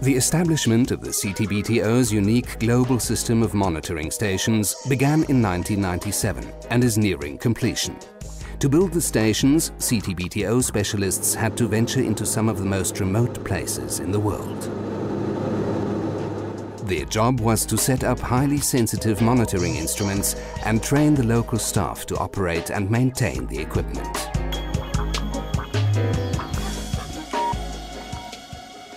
The establishment of the CTBTO's unique global system of monitoring stations began in 1997 and is nearing completion. To build the stations, CTBTO specialists had to venture into some of the most remote places in the world. Their job was to set up highly sensitive monitoring instruments and train the local staff to operate and maintain the equipment.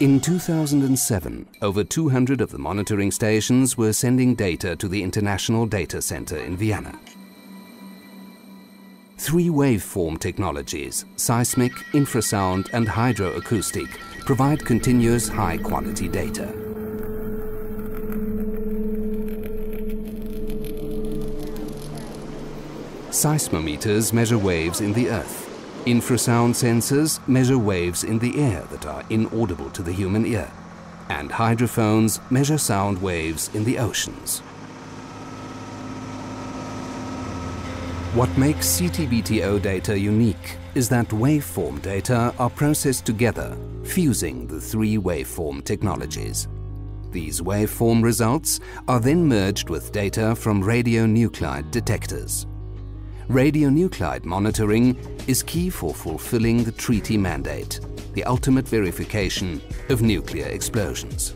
In 2007, over 200 of the monitoring stations were sending data to the International Data Center in Vienna. Three waveform technologies, seismic, infrasound and hydroacoustic, provide continuous high-quality data. Seismometers measure waves in the earth. Infrasound sensors measure waves in the air that are inaudible to the human ear. And hydrophones measure sound waves in the oceans. What makes CTBTO data unique is that waveform data are processed together, fusing the three waveform technologies. These waveform results are then merged with data from radionuclide detectors. Radionuclide monitoring is key for fulfilling the treaty mandate, the ultimate verification of nuclear explosions.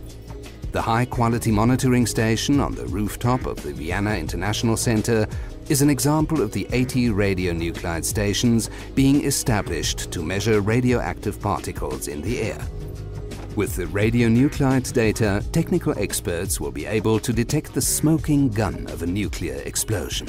The high-quality monitoring station on the rooftop of the Vienna International Center is an example of the 80 radionuclide stations being established to measure radioactive particles in the air. With the radionuclide data, technical experts will be able to detect the smoking gun of a nuclear explosion.